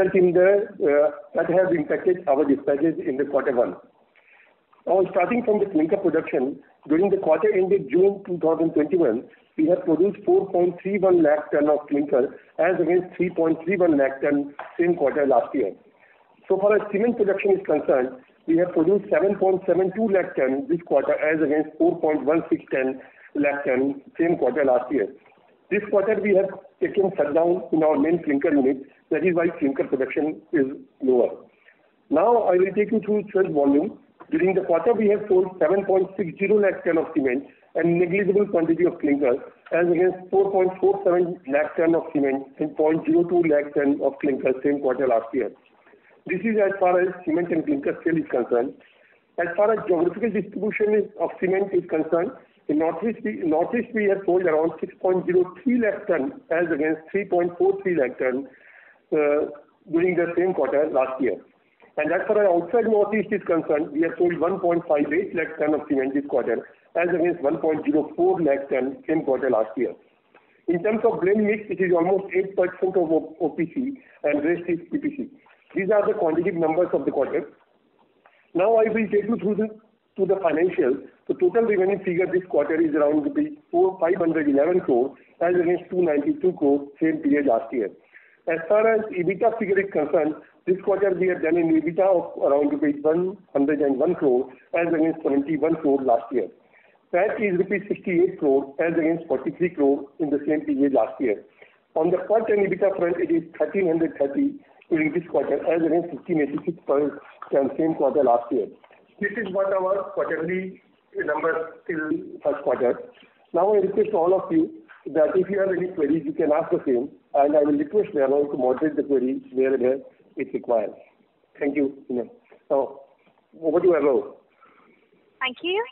Uh, that have impacted our dispatches in the quarter one. Now, starting from the clinker production, during the quarter ended June 2021, we have produced 4.31 lakh ton of clinker as against 3.31 lakh ton same quarter last year. So far as cement production is concerned, we have produced 7.72 lakh ton this quarter as against 4.16 lakh ton same quarter last year. This quarter we have taken shutdown in our main clinker unit. That is why clinker production is lower. Now I will take you through sales volume. During the quarter, we have sold 7.60 lakh ton of cement and negligible quantity of clinker as against 4.47 lakh ton of cement and 0.02 lakh ton of clinker same quarter last year. This is as far as cement and clinker sale is concerned. As far as geographical distribution of cement is concerned, in Northeast we have sold around 6.03 lakh ton as against 3.43 lakh ton Uh, during the same quarter last year. And as far as outside Northeast is concerned, we have sold 1.58 lakh ton of cement this quarter as against 1.04 lakh ton same quarter last year. In terms of blend mix, it is almost 8% of OPC and rest is PPC. These are the quantitative numbers of the quarter. Now I will take you through the to the financials. The total revenue figure this quarter is around 511 crore as against 292 crore same period last year. As far as EBITDA figure is concerned, this quarter we have done an EBITDA of around rupees 101 crore as against 71 crore last year. PAT is rupees 68 crore as against 43 crore in the same period last year. On the PAT and EBITDA front, it is 1,330 during this quarter as against 1,586 per same quarter last year. This is what our quarterly numbers till first quarter. Now I request all of you that if you have any queries, you can ask the same, and I will request Nayan to moderate the queries wherever it's required. Thank you. Now over to Nayan. Thank you.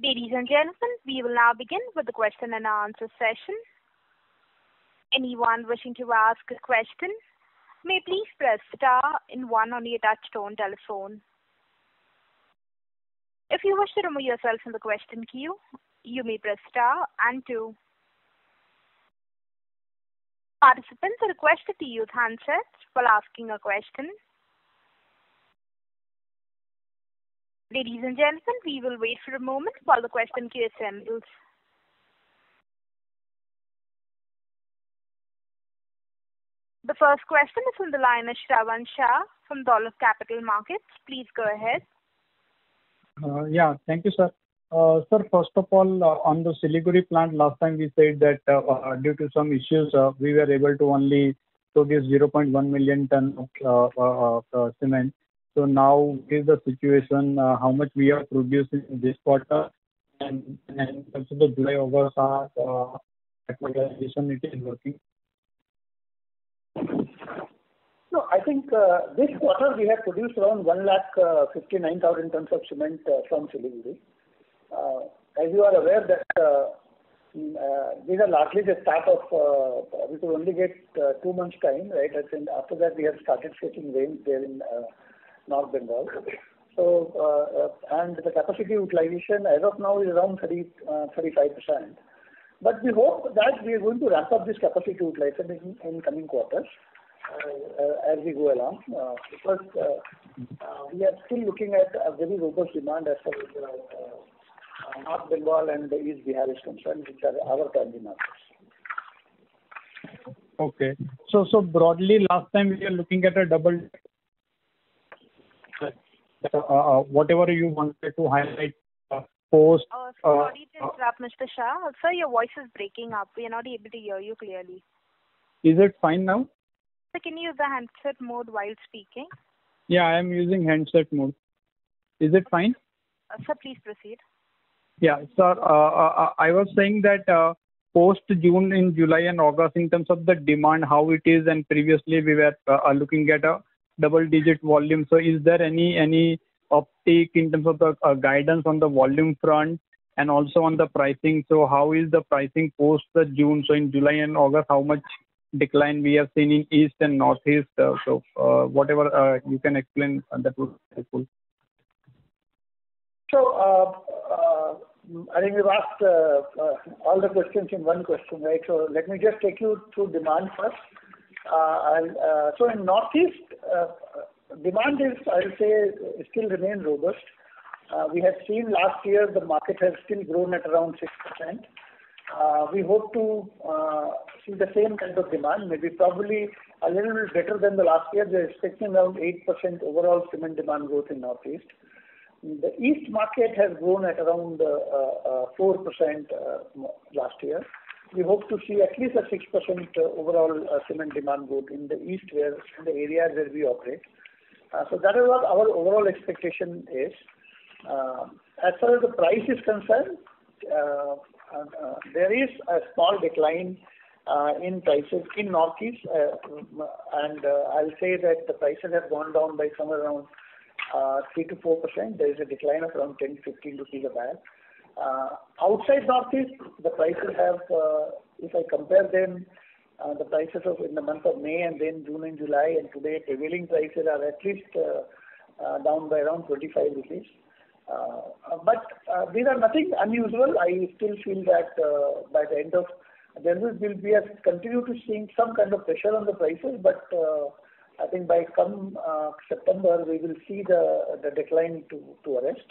Ladies and gentlemen, we will now begin with the question and answer session. Anyone wishing to ask a question may please press star and one on your touchtone telephone. If you wish to remove yourself from the question queue, you may press star and two. Participants are requested to use handsets while asking a question. Ladies and gentlemen, we will wait for a moment while the question queue assembles. The first question is from the line of Shravan Shah from Dolat Capital Markets. Please go ahead. Uh, yeah. Thank you, sir. Uh, sir, first of all, uh, on the Siliguri plant, last time we said that uh, due to some issues, we were able to only produce 0.1 million ton of cement. So now is the situation, how much we are producing this quarter and consider July, August, are utilization it is working? No, I think this quarter we have produced around 159,000 tons of cement from Siliguri. Uh, as you are aware that uh, mm, uh, these are largely the start of, we could only get two months time, right? After that we have started facing rains there in North Bengal. So, and the capacity utilization as of now is around 35%. But we hope that we are going to ramp up this capacity utilization in coming quarters as we go along. Because we are still looking at a very robust demand as far as North Bengal and East Bihar is concerned, which are our primary markets. Okay. So so broadly, last time we were looking at a double uh, uh, whatever you wanted to highlight uh, post. Sorry to interrupt, Mr. Shah. Sir, your voice is breaking up. We are not able to hear you clearly. Is it fine now? Sir, can you use the handset mode while speaking? Yeah, I am using handset mode. Is it fine? Sir, please proceed. Yeah. Sir, uh, uh, uh, I was saying that post June, in July and August, in terms of the demand, how it is, and previously we were looking at a double-digit volume. So is there any any uptake in terms of the guidance on the volume front and also on the pricing? So how is the pricing post the June? So in July and August, how much decline we have seen in East and Northeast? So whatever you can explain, that would be helpful. I think you've asked uh, uh, all the questions in one question, right? So let me just take you through demand first. Uh, so in Northeast, demand is, I'll say, still remain robust. We have seen last year the market has still grown at around 6%. We hope to see the same kind of demand, maybe probably a little bit better than the last year. We're expecting around 8% overall cement demand growth in Northeast. The East market has grown at around uh, uh, 4% uh, last year. We hope to see at least a 6% overall cement demand growth in the East, where in the areas where we operate. So that is what our overall expectation is. As far as the price is concerned, there is a small decline in prices in Northeast. And I'll say that the prices have gone down by somewhere around 3%-4%. There is a decline of around 10-15 rupees a bag. Uh, outside Northeast, the prices have, uh, if I compare them, uh, the prices of in the month of May and then June and July, and today, prevailing prices are at least down by around 25 rupees. But these are nothing unusual. I still feel that by the end of there will be a continue to seeing some kind of pressure on the prices, but I think by come uh, September, we will see the decline to arrest.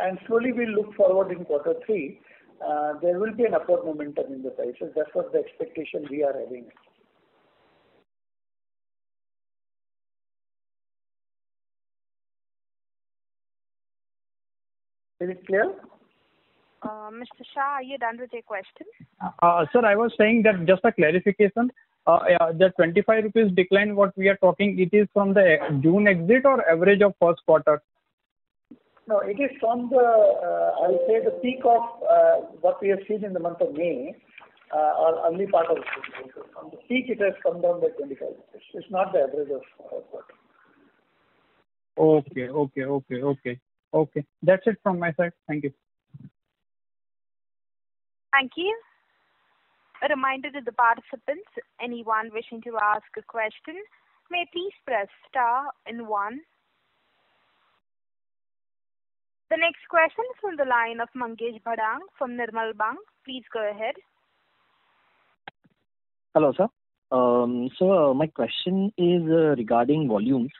And slowly we'll look forward in quarter three, uh, there will be an upward momentum in the prices. That's what the expectation we are having. Is it clear? Uh, Mr. Shah, are you done with your question? Sir, I was saying that just a clarification, Uh, the 25 rupees decline, what we are talking, it is from the uh, June exit or average of first quarter? No, it is from the, uh, I'll say the peak of what we have seen in the month of May, or early part of June. From the peak, it has come down by 25. rupees. It's not the average of quarter. Okay, okay, okay, okay. Okay, that's it from my side. Thank you. Thank you. A reminder to the participants, anyone wishing to ask a question, may please press star and one. The next question is from the line of Mangesh Bhadang from Nirmal Bang. Please go ahead. Hello, sir. Um, so uh, my question is uh, regarding volumes.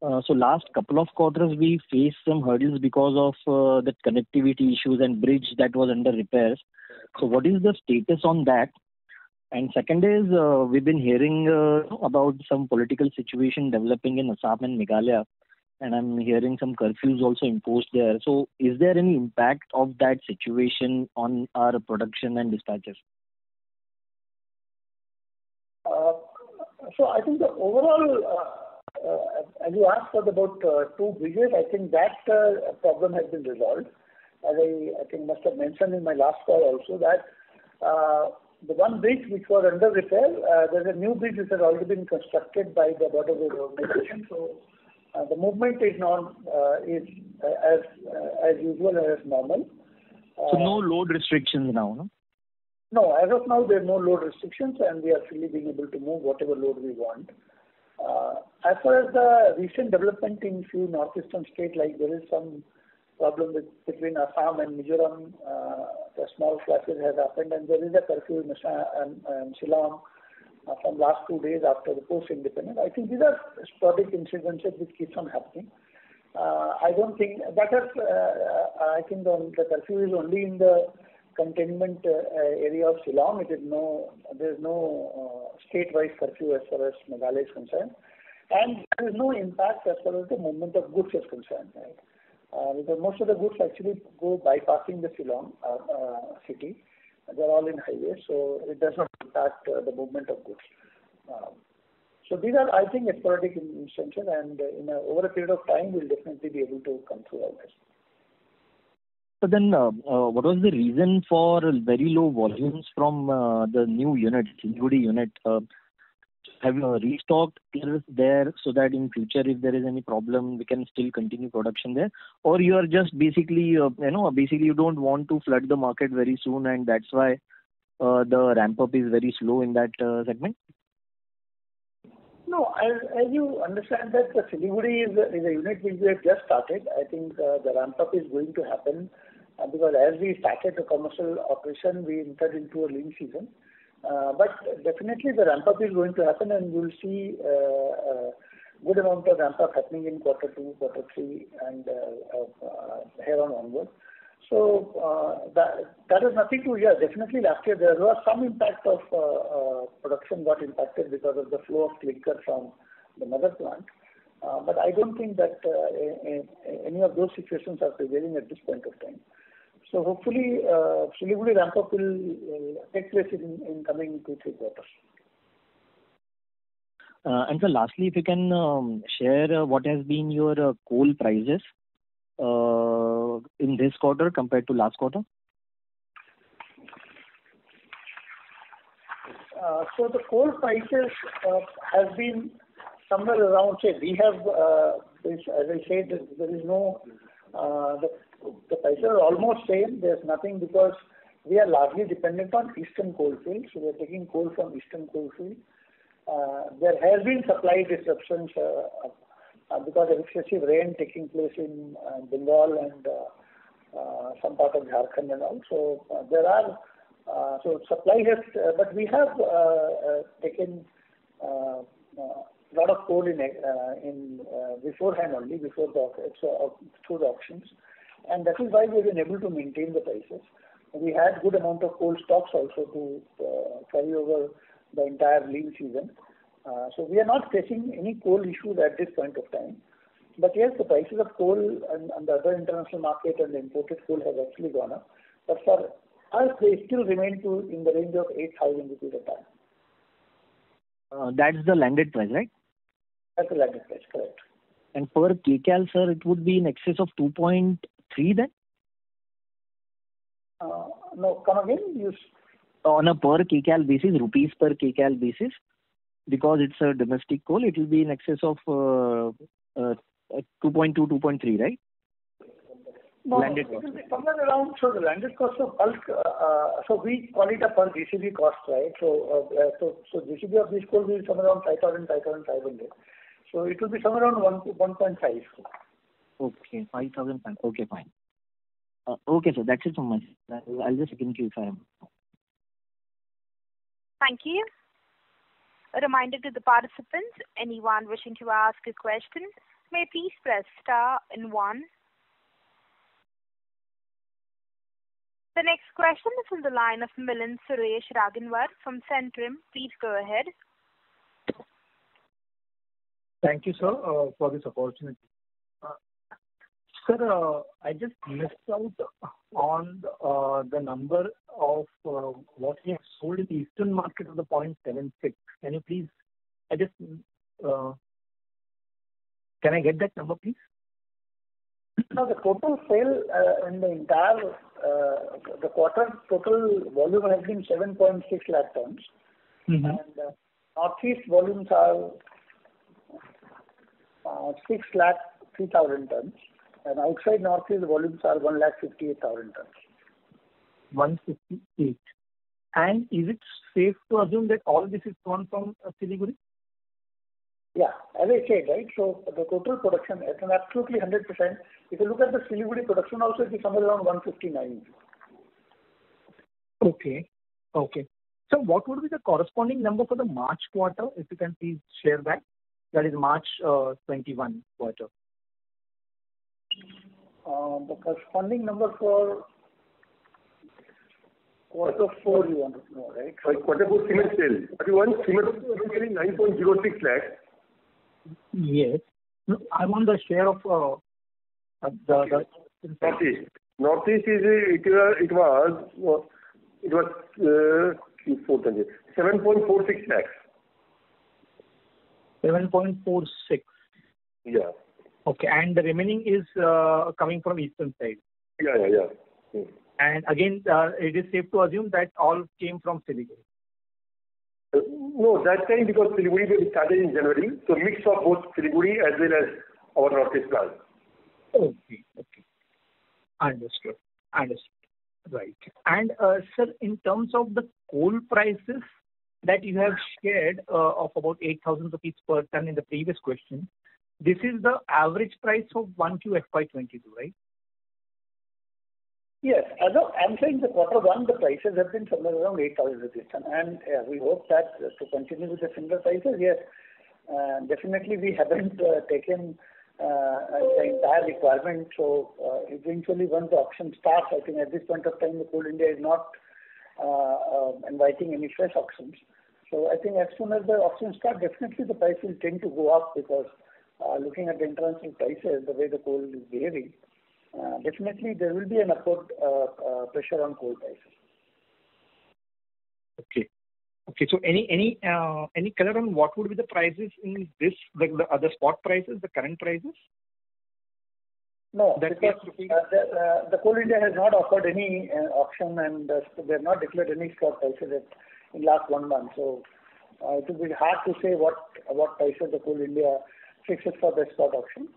Uh, so last couple of quarters, we faced some hurdles because of uh, the connectivity issues and bridge that was under repairs. So what is the status on that? And second is, uh, we've been hearing about some political situation developing in Assam and Meghalaya, and I'm hearing some curfews also imposed there. So is there any impact of that situation on our production and dispatches? So I think the overall, Uh, as you asked for about uh, two bridges, I think that uh, problem has been resolved. As I think must have mentioned in my last call also, that the one bridge which was under repair, there's a new bridge which has already been constructed by the Border Road Organization. So the movement is now as usual and as normal. So, no load restrictions now, no? No, as of now, there are no load restrictions, and we are freely being able to move whatever load we want. Uh, as far as the recent development in few northeastern state, like there is some problem between Assam and Mizoram, uh, the small clashes has happened, and there is a curfew in Shillong uh, from last two days after the post-independence. I think these are sporadic incidents which keeps on happening. I don't think that is, I think the curfew is only in the containment uh, area of Shillong. It is no, there's no uh, state-wide curfew as far as Meghalaya is concerned. And there is no impact as far as the movement of goods is concerned, right? Uh, because most of the goods actually go bypassing the Shillong city. They're all in highways, so it does not impact the movement of goods. Um, so these are, I think, sporadic instances, and in over a period of time, we'll definitely be able to come through all this. So then, uh, uh, what was the reason for very low volumes from uh, the new unit, Siliguri unit? Have you restocked there so that in future, if there is any problem, we can still continue production there? Or you are just basically, you know, basically you don't want to flood the market very soon, and that's why the ramp-up is very slow in that segment? No, as you understand that the Siliguri is a unit which we have just started. I think uh, the ramp-up is going to happen uh, because as we started the commercial operation, we entered into a lean season. Uh, but definitely the ramp-up is going to happen, and you'll see good amount of ramp-up happening in quarter two, quarter three, and here on onward. So, uh, that is nothing to fear. Definitely last year there was some impact of uh, uh, production got impacted because of the flow of clinker from the mother plant. But I don't think that any of those situations are prevailing at this point of time. So hopefully, Siliguri ramp-up will take place in coming two, three quarters. Sir, lastly, if you can um, share what has been your coal prices Uh, in this quarter compared to last quarter? Uh, so the coal prices uh, have been somewhere around, say, we have, as I said, there is no, the prices are almost same. There's nothing because we are largely dependent on eastern coalfields. We are taking coal from eastern coalfield. There has been supply disruptions Uh, because of excessive rain taking place in uh, Bengal and uh, some part of Jharkhand and all. So there are so supply has, but we have taken a lot of coal in in beforehand only, through the auctions. And that is why we've been able to maintain the prices. We had good amount of coal stocks also to carry over the entire lean season. Uh, so, we are not facing any coal issues at this point of time. But yes, the prices of coal on the other international market and the imported coal have actually gone up. But for us, they still remain in the range of 8,000 rupees a ton. Uh, That's the landed price, right? That's the landed price, correct. And per kcal, sir, it would be in excess of 2.3 then? Uh, no. Come again. On a per kcal basis, rupees per kcal basis, because it's a domestic coal, it will be in excess of uh, uh, 2.2, 2.3, right? No. Landed cost. It will be somewhere around, so the landed cost of bulk, uh, so we call it a per GCV cost, right? GCV of this coal will be somewhere around 5,000, 5,500. It will be somewhere around 1.5. Okay. 5,000. Okay, fine. Okay, sir. That's it from my side. I'll just check in queue if I have more. Thank you. A reminder to the participants, anyone wishing to ask a question, may please press star and one. The next question is on the line of Milind Suresh Raghuwat from Centrum. Please go ahead. Thank you, sir, uh, for this opportunity. Sir, uh, I just missed out on uh, the number of uh, what you have sold in the eastern market of the 0.76. Can you please? I just, can I get that number, please? The total sale in the entire the quarter, total volume has been 7.6 lakh tons. Mm-hmm. And uh northeast volumes are 6 lakh 3,000 tons. And outside Northeast, the volumes are 1 lakh 58,000 tons. 158. And Is it safe to assume that all this is gone from Siliguri? Yeah. As I said, right, so the total production at an absolutely 100%, if you look at the Siliguri production also, it is somewhere around 159. Okay. okay. So what would be the corresponding number for the March quarter, if you can please share that? That is March uh, 21 quarter. The corresponding number for quarter four you want to know, right? Quarter four cement sale. Q1 cement was selling 9.06 lakh. Yes. I want the share of the Northeast, Northeast is, it uh it was 7.46 lakhs. 7.46. Yeah. Okay. And the remaining is uh, coming from eastern side. Yeah. Yeah, yeah. Hmm. And again, uh, it is safe to assume that all came from Siliguri. Uh, no, that time because Siliguri we started in January, so mix of both Siliguri as well as our Northeast plant. Okay. Okay. Understood. Understood. Right. And, sir, in terms of the coal prices that you have shared of about 8,000 rupees per ton in the previous question, this is the average price of 1Q FY 2022, right? Yes. As of I'm saying the quarter one, the prices have been somewhere around 8,000 rupees. And we hope that to continue with the similar prices. Yes, definitely we haven't uh, taken uh, the entire requirement. So, uh, eventually once the auction starts, I think at this point of time, the Coal India is not inviting any fresh auctions. So I think as soon as the auctions start, definitely the price will tend to go up because Uh, looking at the international prices, the way the coal is behaving, uh, definitely there will be an upward uh, pressure on coal prices. Okay. Okay, so any any uh any color on what would be the prices in this, like the other spot prices, the current prices? No. That we pay. The Coal India has not offered any auction and they have not declared any spot prices in last one month. So, it will be hard to say what what prices the Coal India fixes for the spot auction.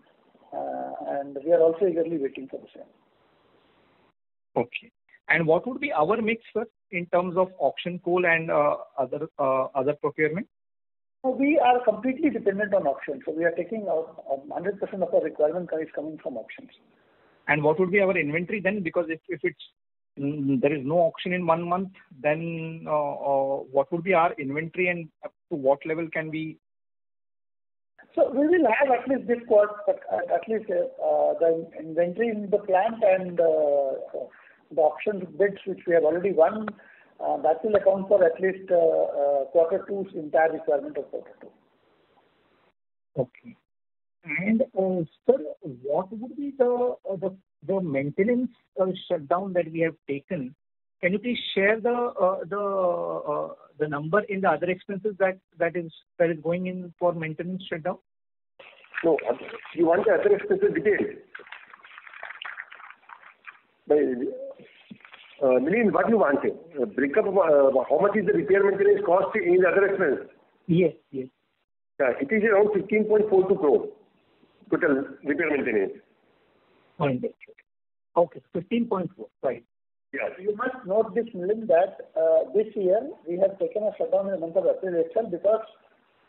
Uh, and we are also eagerly waiting for the same. Okay. And what would be our mix, sir, in terms of auction coal and uh, uh, other procurement? We are completely dependent on auction. So we are taking 100% um, of our requirement is coming from auctions. And what would be our inventory then? Because if it's, mm, mm, there is no auction in one month, then what would be our inventory and up to what level can we? So we will have at least this quarter, uh, at least uh, uh, the inventory in the plant and the auction bids which we have already won, that will account for at least quarter two's entire requirement of quarter two. Okay. And, sir, what would be the maintenance shutdown that we have taken? Can you please share uh, uh, the number in the other expenses that is going in for maintenance shutdown? No. Uh, you want the other expenses detailed? Milind, what you want? A breakup of how much is the repair maintenance cost in the other expense? Yes. Yes. Yeah. It is around 15.42 crore total repair maintenance. Okay. 15.4. Right. Yeah. You must note this, Milind, that uh, this year we have taken a shutdown in the month of April itself because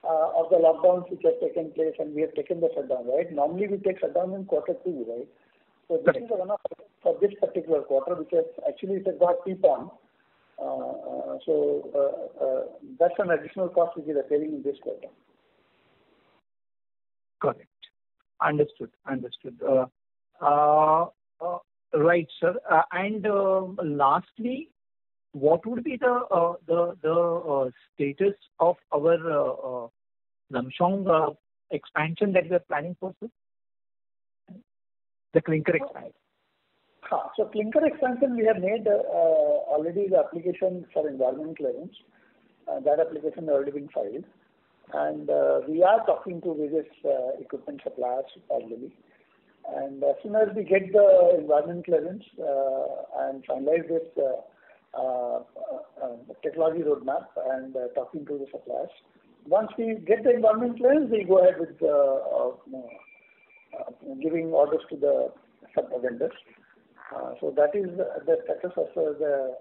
uh, of the lockdowns which have taken place, and we have taken the shutdown, right? Normally, we take shutdown in quarter two, right? Right. This is a one-off for this particular quarter, which has actually it has got preponed. That's an additional cost which is appearing in this quarter. It. Understood. Uh, Right, sir. Uh, and um, lastly, what would be the uh, uh, status of our Lumshnong expansion that we are planning for, sir? The clinker expansion. So clinker expansion, we have made already the application for environment clearance. That application has already been filed. And we are talking to various equipment suppliers already. And uh, as soon as we get the environment clearance uh, and finalize this uh, um, technology roadmap and talking to the suppliers. Once we get the environment clearance, we'll go ahead with giving orders to the sub-vendors. So that is the status as far as the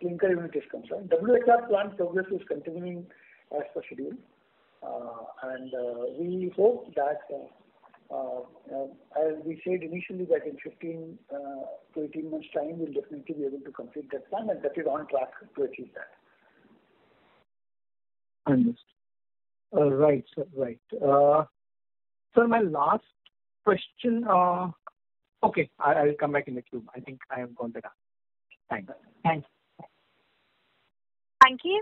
clinker unit is concerned. WHR plant progress is continuing as per schedule. And we hope that, Uh, as we said initially, that in 15 uh, to 18 months' time, we'll definitely be able to complete that plan, and that is on track to achieve that. Understood. Uh, right, sir. Right. Sir, my last question. Okay, I will come back in the queue. I think I have got the Thanks. Thanks. Thank you.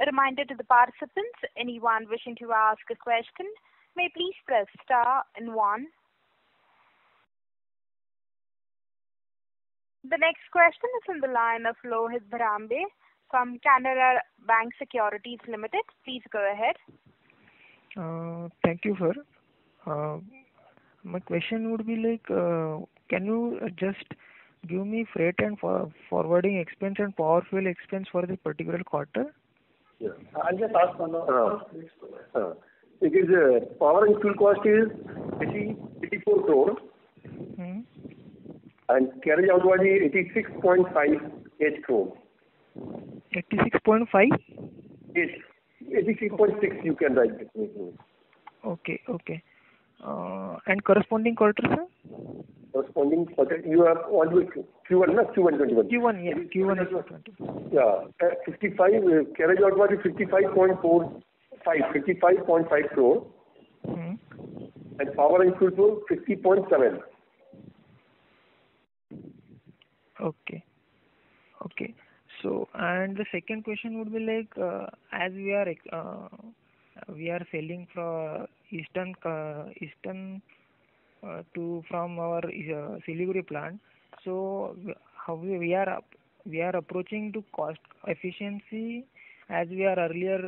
A reminder to the participants, anyone wishing to ask a question, may please press star and one. The next question is on the line of Lohit Bharambe from Canara Bank Securities Limited. Please go ahead. Uh, thank you, sir. Uh, my question would be like, uh, can you just give me freight and forwarding expense and power fuel expense for this particular quarter? Yeah. I'll just ask Manoj. It is uh, power and fuel cost is 84 crore. Hmm. And carriage outward is 86.58 crore. 86.5? Yes. 86.6 you can write it. Okay. Okay. Uh, and corresponding quarter, sir? corresponding quarter. You are on with Q1, no? Q1 2021. Q1, yeah. Q1 is 20. Yeah. At 55, uh, carriage out was 55.45, 55.5 crore. Mm-hmm. Power and fuel, 50.7. Okay. Okay. So and the second question would be like, uh, as we are uh we are selling from eastern uh, uh, to from our Siliguri plant. So how we we are we are approaching to cost efficiency as we are earlier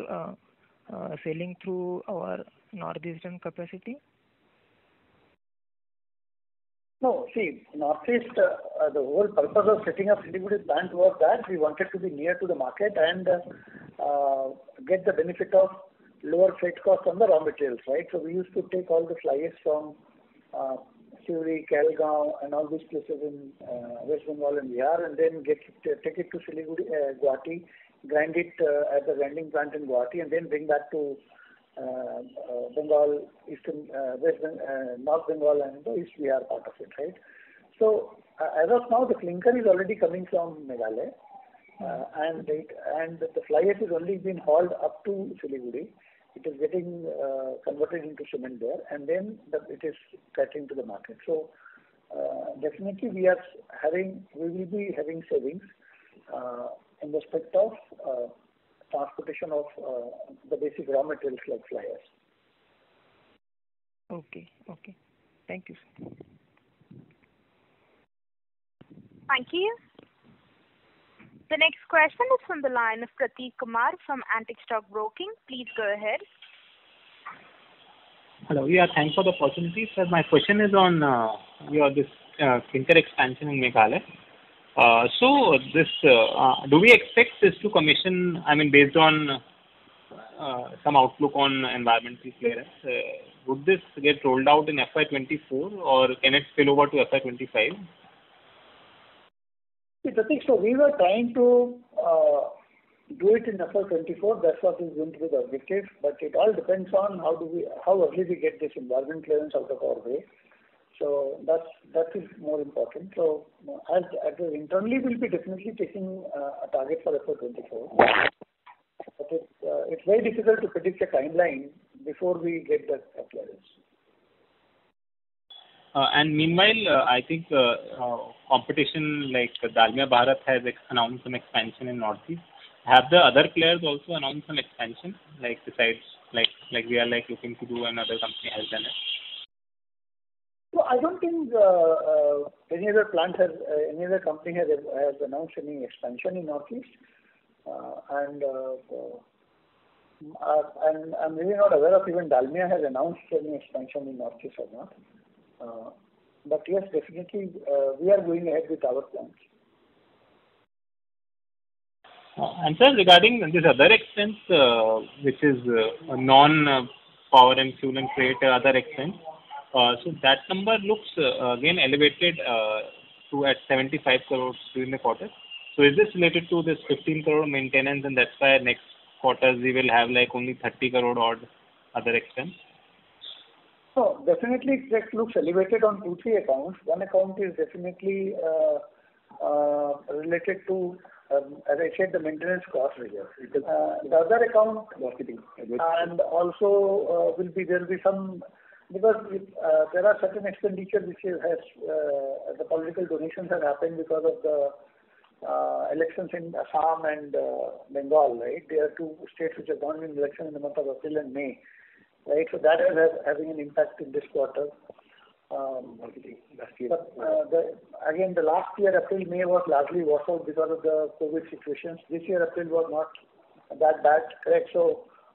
Uh, selling through our northeastern capacity? No. See, Northeast, uh, the whole purpose of setting up Siliguri plant was that we wanted to be near to the market and uh, get the benefit of lower freight costs on the raw materials, right? So we used to take all the fly ash from Sewri, Kahalgaon and all these places in West Bengal and Bihar, and then take it to Siliguri, Guwahati, grind it uh, at the grinding plant in Guwahati, and then bring that to uh, uh, Bengal, eastern, North Bengal and the East Bihar part of it, right? So, as of now, the clinker is already coming from Meghalaya. And and the fly ash has only been hauled up to Siliguri. It is getting converted into cement there, and then it is catering into the market. So, definitely we are having we will be having savings in respect of uh, transportation of uh, the basic raw materials like fly ash. Okay. Thank you, sir. Thank you. The next question is from the line of Prateek Kumar from Antique Stock Broking. Please go ahead. Hello. Yeah, thanks for the opportunity. Sir, my question is on uh, your this clinker expansion in Meghalaya. Uh, so this, uh, uh, do we expect this to commission, I mean, based on some outlook on environmental clearance, would this get rolled out in FY 2024 or can it spill over to FY 2025? See, Prateek, we were trying to do it in FY 2024. That's what is going to be the objective. But it all depends on how do we how early we get this environmental clearance out of our way. That is more important. So as internally, we'll be definitely taking uh, a target for FY 2024. Uh, it's very difficult to predict a timeline before we get that clearance. Uh, and meanwhile, I think competition like Dalmia Bharat has announced some expansion in Northeast. Have the other players also announced some expansion, like besides like like we are like looking to do another company has done it? I don't think uh, uh, any other plant has uh, any other company has announced any expansion in Northeast. And I'm really not aware of even Dalmia has announced any expansion in Northeast or not. Uh but yes, definitely, we are going ahead with our plans. Uh and sir, regarding this other expense, which is a non-power and fuel and freight other expense. Uh, so that number looks uh, again elevated uh, to at 75 crore during the quarter. So is this related to this 15 crore maintenance and that's why next quarters we will have like only 30 crore odd other expense? So definitely it looks elevated on two, three accounts. One account is definitely related to, um, as I said, the maintenance cost reserve. The other account. Marketing. And also, will be, there will be some because uh, there are certain expenditure which has uh, the political donations have happened because of the uh, elections in Assam and Bengal, right? They are two states which have gone in election in the month of April and May, right? So that is having an impact in this quarter. Marketing last year. Again, the last year, April, May was largely washed out because of the COVID situations. This year, April was not that bad, correct?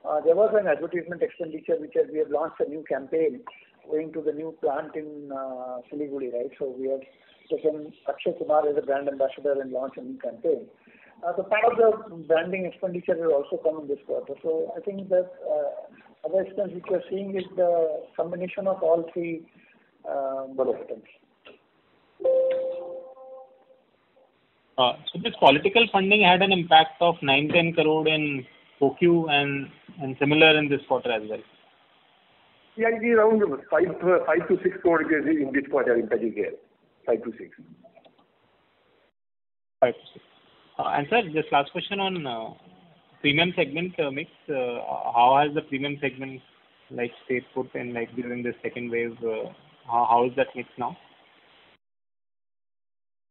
Uh, there was an advertisement expenditure which is we have launched a new campaign going to the new plant in uh, Siliguri, right? So we have taken Akshay Kumar as a brand ambassador and launched a new campaign. Uh, the part of the branding expenditure will also come in this quarter. So I think that other expense which you are seeing is the combination of all three items. This political funding had an impact of 9-10 crore in Q4 and similar in this quarter as well. Yeah, it is around 5-6 crore in this quarter in particular. 5 to 6. 5 to 6. Uh, and sir, just last question on uh, premium segment uh, mix. How has the premium segment like stayed put and like during the second wave, how is that mix now?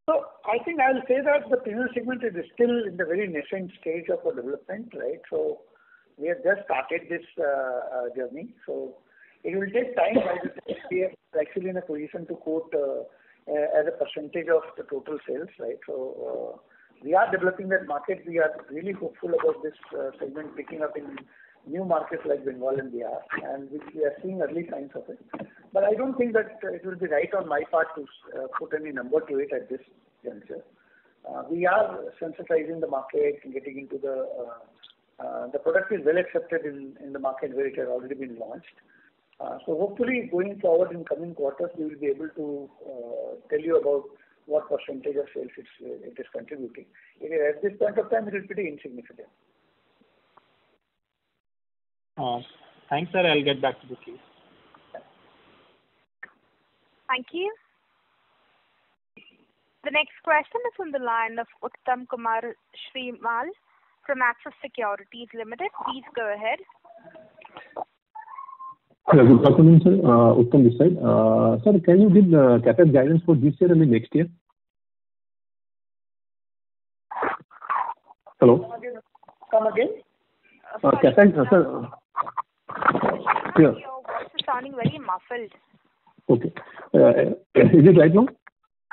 I think I'll say that the premium segment is still in the very nascent stage of our development, right? So we have just started this uh, uh, journey. So it will take time time we are actually in a position to quote uh, as a percentage of the total sales, right? So, we are developing that market. We are really hopeful about this segment picking up in new markets like Bengal and Bihar, and which we are seeing early signs of it. But I don't think that it will be right on my part to uh, put any number to it at this juncture. Uh, we are sensitizing the market and getting into the uh, The product is well accepted in the market where it has already been launched. So, hopefully going forward in coming quarters, we will be able to tell you about what percentage of sales it is contributing. At this point of time, it is pretty insignificant. Uh, thanks, sir. I'll get back to the queue. Thank you. The next question is on the line of Uttam Kumar Srimal from Axis Securities Limited. Please go ahead. Hello, good afternoon, sir. Uh, Uttam this side. Uh, sir, can you give the CapEx guidance for this year and the next year? Hello? Come again. CapEx, sir. Your voice is sounding very muffled. Okay. Uh, is it right now?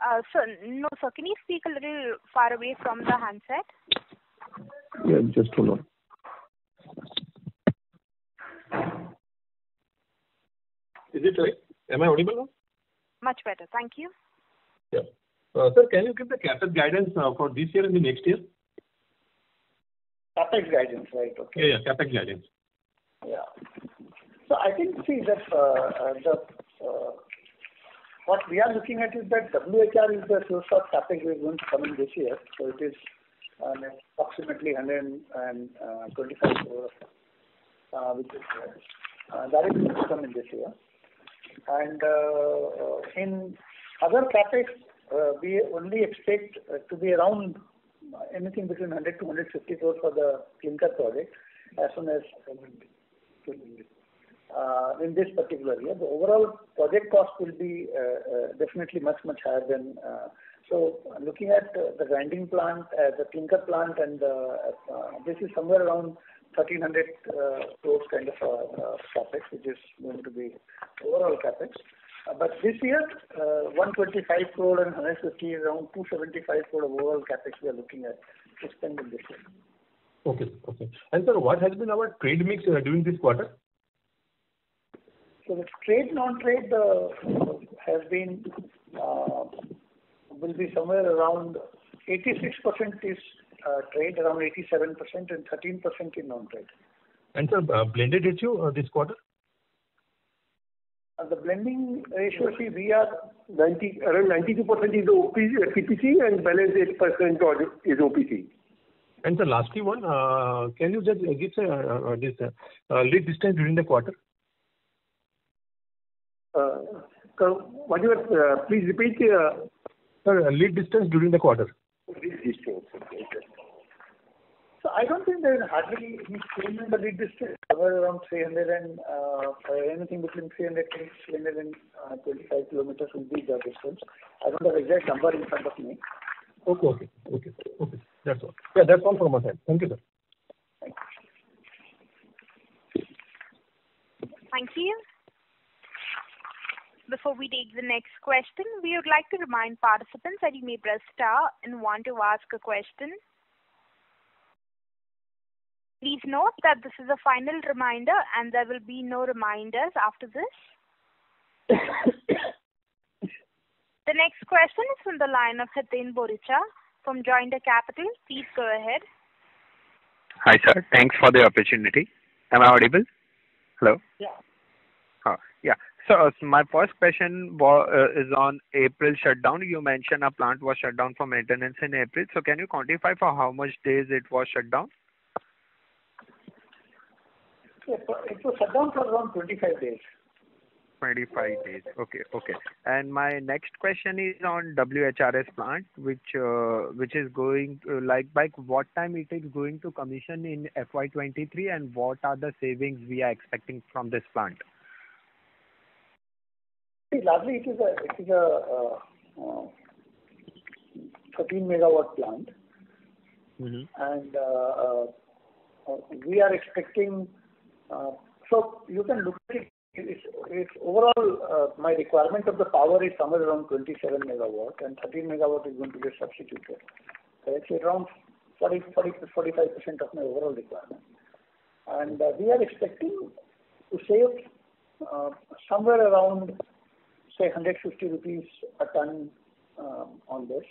Uh, sir, no, sir. Can you speak a little far away from the handset? Yeah, just hold on. Is it right? Am I audible now? Much better. Thank you. Yeah. Uh, sir, can you give the CapEx guidance for this year and the next year? CapEx guidance, right. Okay. Yeah, Yeah, CapEx guidance. Yeah. So I think, see that uh, uh, uh, what we are looking at is that WHR is the source of CapEx is going to come in this year. So it is approximately 125 crore, which is that is going to come in this year. And in other CapEx, we only expect to be around anything between 100 crore-150 crore for the clinker project as soon as Uh, in this particular year. The overall project cost will be uh, uh, definitely much, much higher than. Uh so looking at the grinding plant, the clinker plant and this is somewhere around 1,300 crore kind of CapEx, which is going to be overall CapEx. But this year, 125 crore and 150 around 275 crore overall CapEx we are looking at to spend in this year. Okay. Okay. And sir, what has been our trade mix uh, during this quarter? So the trade, non-trade uh has been uh will be somewhere around 86% is uh, trade, around 87%, and 13% in non-trade. And sir, uh, blended ratio this quarter? The blending ratio, see, we are around 92% is PPC and balance 8% is OPC. Sir, lastly one, uh, can you just give uh, uh, this lead distance during the quarter? Please repeat. Sir, lead distance during the quarter. Lead distance. I don't think there is hardly any change in the lead distance. Somewhere around 300 and anything between 300 km-325 km will be the distance. I don't have exact number in front of me. Okay, okay, okay, okay. That's all. Yeah, that's all from my side. Thank you, sir. Thank you. Before we take the next question, we would like to remind participants that you may press star and one to ask a question. Please note that this is a final reminder, and there will be no reminders after this. The next question is from the line of Hiten Boricha from Joindre Capital. Please go ahead. Hi, sir. Thanks for the opportunity. Am I audible? Hello? Yeah. Uh, yeah. Uh, so my first question uh, is on April shutdown. You mentioned a plant was shut down for maintenance in April. So can you quantify for how much days it was shut down? It was shut down for around 25 days. 25 days. Okay. Okay. And my next question is on WHRS plant, which uh, which is going uh, like by what time it is going to commission in FY 23, and what are the savings we are expecting from this plant? Largely it is a it is a uh, 13 megawatt plant. Mm-hmm. We are expecting. Uh so you can look it's overall uh, my requirement of the power is somewhere around 27 MW, and 13 MW is going to get substituted. It's around 40%-45% of my overall requirement. And uh, we are expecting to save uh, somewhere around, say, 150 rupees a ton on this.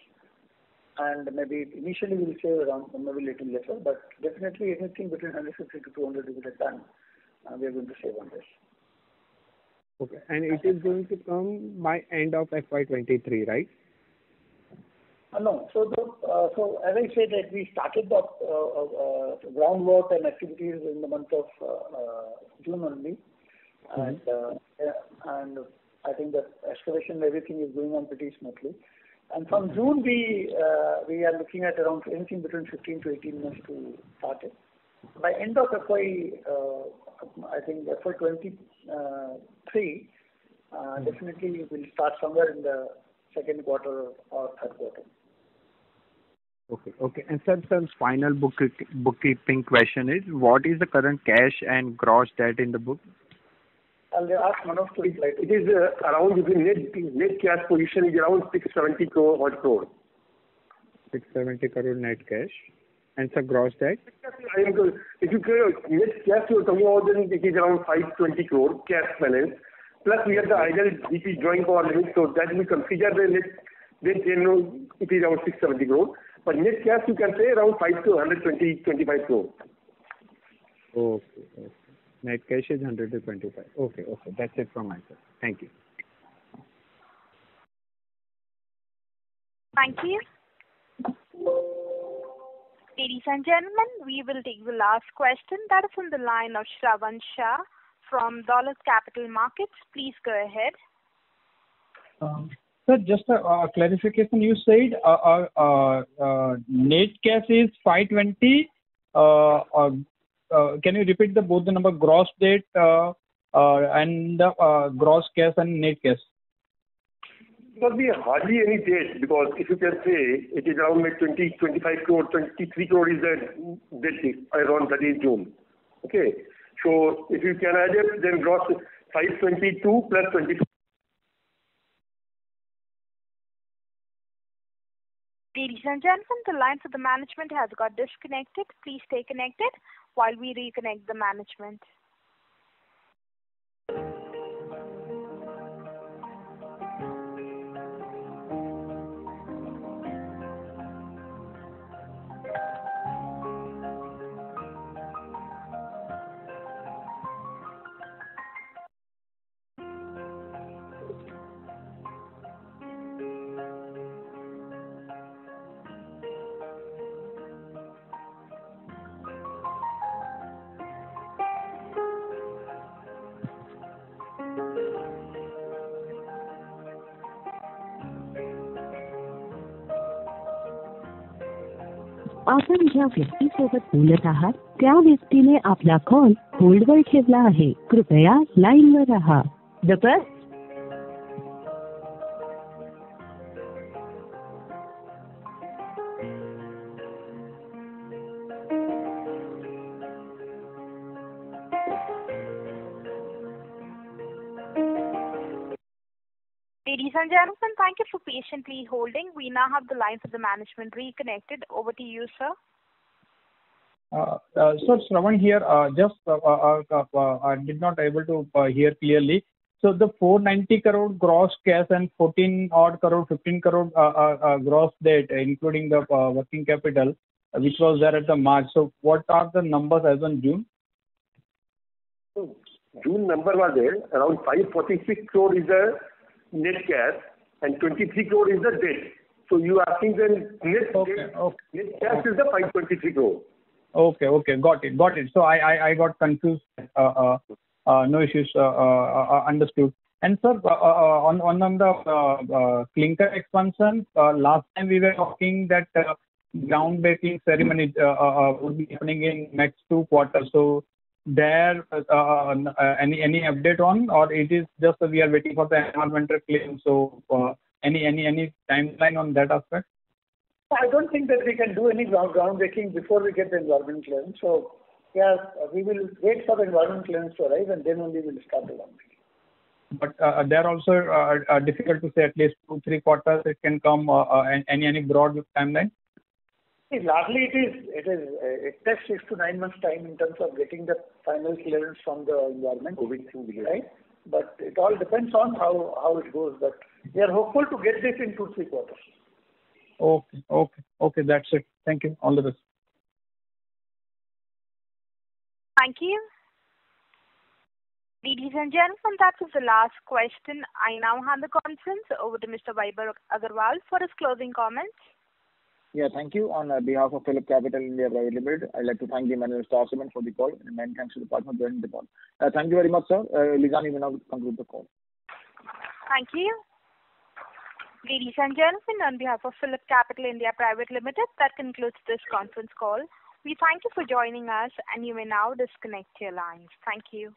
And maybe initially we'll save around maybe little lesser, but definitely anything between 150-200 rupees a ton we are going to save on this. Okay. And it is going to come by end of FY 2023, right? Uh, no. So, uh, so as I said that we started the uh, groundwork and activities in the month of June only. Mm-hmm. I think the excavation, everything is going on pretty smoothly. And from mm-hmm. June we are looking at around anything between 15-18 months to start it. By end of FY, I think FY 2023, Uh, hmm. definitely we'll start somewhere in the second quarter or third quarter. Okay. Okay. And Sir, final bookkeeping question is what is the current cash and gross debt in the book? I'll ask Manoj to reply to this. It is uh, around the net cash position is around 670 crore. 670 crore net cash. Sir, gross debt? If you say net cash you're talking about, then it is around 520 crore cash balance. Plus we have the idle GP drawing power limit, so that we consider the net debt, you know, it is around 670 crore. But net cash you can say around 5 to 125 crore. Okay. Net cash is 125 crore. Okay. That's it from my side. Thank you. Thank you. Ladies and gentlemen, we will take the last question. That is on the line of Shravan Shah from Dolat Capital Markets. Please go ahead. Um, sir, just a clarification. You said uh, uh, uh, net cash is 520. Can you repeat both the number gross debt and gross cash and net cash? There'll be hardly any debt because if you can say it is around like 25 crore, 23 crore is the debt around 30 June. Okay? So if you can add it, then gross 522 plus 22. Ladies and gentlemen, the line for the management has got disconnected. Please stay connected while we reconnect the management. ज्या व्यक्तीसोबत बोलत आहात त्या व्यक्तीने आपला call होल्डवर ठेवला आहे. कृपया लाईनवर रहा. The person. Ladies and gentlemen, thank you for patiently holding. We now have the lines of the management reconnected. Over to you, sir. Uh, uh, Sir, Shravan here. Uh, just, I did not able to hear clearly. So the 490 crore gross cash and 14-odd crore, 15 crore gross debt, including the working capital, which was there at the March. So what are the numbers as on June? June number was there. Around 546 crore is the net cash and 23 crore is the debt. So you are asking the net debt. Okay. Net cash is the 523 crore. Okay. Okay. Got it. Got it. So I got confused. Uh, uh, uh, no issues. Understood. And sir, on the clinker expansion, last time we were talking that groundbreaking ceremony would be happening in next two quarters. So there, any any update on, or it is just we are waiting for the environmental clearance? So, uh any any any timeline on that aspect? I don't think that we can do any groundbreaking before we get the environment clearance. So, yeah, we will wait for the environment clearance to arrive, and then only we'll start the groundbreaking. But uh, uh, they're also uh, difficult to say, at least two, three quarters it can come, any broad timeline? Largely it is, it takes six to nine months time in terms of getting the final clearance from the environment, right? But it all depends on how it goes. But we are hopeful to get this in two, three quarters. Okay. Okay. Okay, that's it. Thank you. All the best. Thank you. Ladies and gentlemen, that was the last question. I now hand the conference over to Mr. Vaibhav Agarwal for his closing comments. Yeah, thank you. On uh, behalf of PhillipCapital (India) Private Limited, I'd like to thank the management staff for the call, and many thanks to the partner joining the call. Uh, thank you very much, sir. Uh, Lizanne, you may now conclude the call. Thank you. Ladies and gentlemen, on behalf of PhillipCapital (India) Private Limited, that concludes this conference call. We thank you for joining us, and you may now disconnect your lines. Thank you.